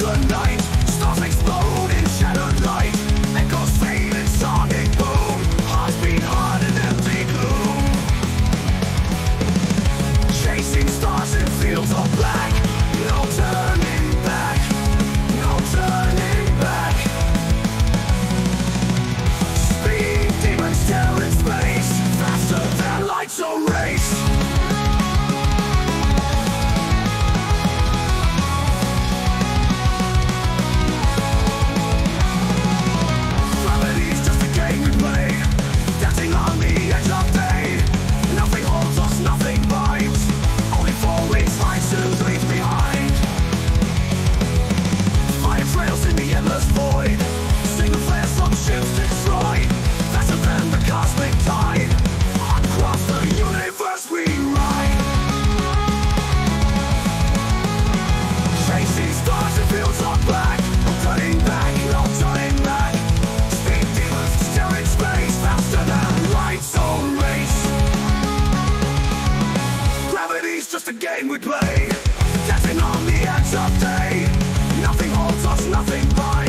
Good night. a game we play. Dancing on the edge of day. Nothing holds us, nothing binds.